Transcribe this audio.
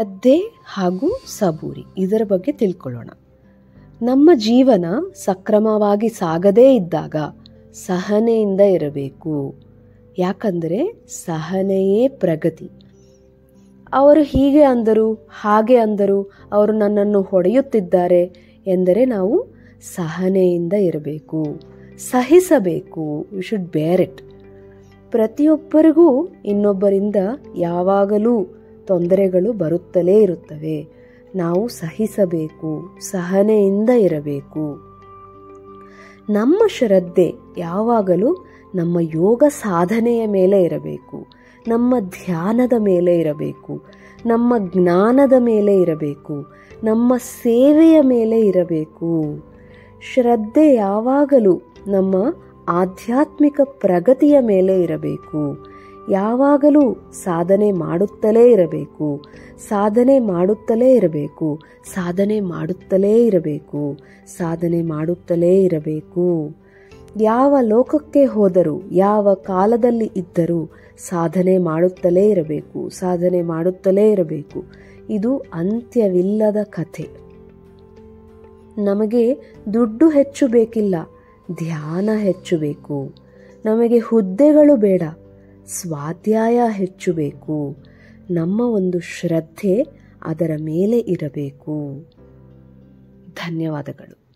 ಶ್ರದ್ಧೆ ಹಾಗೂ ಸಬೂರಿ ಇದರ ಬಗ್ಗೆ ತಿಳ್ಕೊಳ್ಳೋಣ. ನಮ್ಮ ಜೀವನ ಸಕ್ರಮವಾಗಿ ಸಾಗದೇ ಇದ್ದಾಗ ಸಹನೆಯಿಂದ ಇರಬೇಕು. ಯಾಕಂದರೆ ಸಹನೆಯೇ ಪ್ರಗತಿ. ಅವರು ಹೀಗೆ ಅಂದರು, ಹಾಗೆ ಅಂದರು, ಅವರು ನನ್ನನ್ನು ಹೊಡೆಯುತ್ತಿದ್ದಾರೆ ಎಂದರೆ ನಾವು ಸಹನೆಯಿಂದ ಇರಬೇಕು. ಸಹಿಸಬೇಕು. ಯು ಶುಡ್ ಬೇರ್ ಇಟ್ ಪ್ರತಿಯೊಬ್ಬರಿಗೂ ಇನ್ನೊಬ್ಬರಿಂದ ಯಾವಾಗಲೂ ತೊಂದರೆಗಳು ಬರುತ್ತಲೇ ಇರುತ್ತವೆ. ನಾವು ಸಹಿಸಬೇಕು, ಸಹನೆಯಿಂದ ಇರಬೇಕು. ನಮ್ಮ ಶ್ರದ್ಧೆ ಯಾವಾಗಲೂ ನಮ್ಮ ಯೋಗ ಸಾಧನೆಯ ಮೇಲೆ ಇರಬೇಕು. ನಮ್ಮ ಧ್ಯಾನದ ಮೇಲೆ ಇರಬೇಕು. ನಮ್ಮ ಜ್ಞಾನದ ಮೇಲೆ ಇರಬೇಕು. ನಮ್ಮ ಸೇವೆಯ ಮೇಲೆ ಇರಬೇಕು. ಶ್ರದ್ಧೆ ಯಾವಾಗಲೂ ನಮ್ಮ ಆಧ್ಯಾತ್ಮಿಕ ಪ್ರಗತಿಯ ಮೇಲೆ ಇರಬೇಕು. ಯಾವಾಗಲೂ ಸಾಧನೆ ಮಾಡುತ್ತಲೇ ಇರಬೇಕು. ಸಾಧನೆ ಮಾಡುತ್ತಲೇ ಇರಬೇಕು. ಸಾಧನೆ ಮಾಡುತ್ತಲೇ ಇರಬೇಕು. ಸಾಧನೆ ಮಾಡುತ್ತಲೇ ಇರಬೇಕು. ಯಾವ ಲೋಕಕ್ಕೆ ಹೋದರೂ, ಯಾವ ಕಾಲದಲ್ಲಿ ಇದ್ದರೂ ಸಾಧನೆ ಮಾಡುತ್ತಲೇ ಇರಬೇಕು. ಸಾಧನೆ ಮಾಡುತ್ತಲೇ ಇರಬೇಕು. ಇದು ಅಂತ್ಯವಿಲ್ಲದ ಕಥೆ. ನಮಗೆ ದುಡ್ಡು ಹೆಚ್ಚು ಬೇಕಿಲ್ಲ, ಧ್ಯಾನ ಹೆಚ್ಚು ಬೇಕು. ನಮಗೆ ಹುದ್ದೆಗಳು ಬೇಡ ಸ್ವಾಧ್ಯಾಯ ಹೆಚ್ಚು ಬೇಕು ನಮ್ಮ ಒಂದು ಶ್ರದ್ಧೆ ಅದರ ಮೇಲೆ ಇರಬೇಕು. ಧನ್ಯವಾದಗಳು.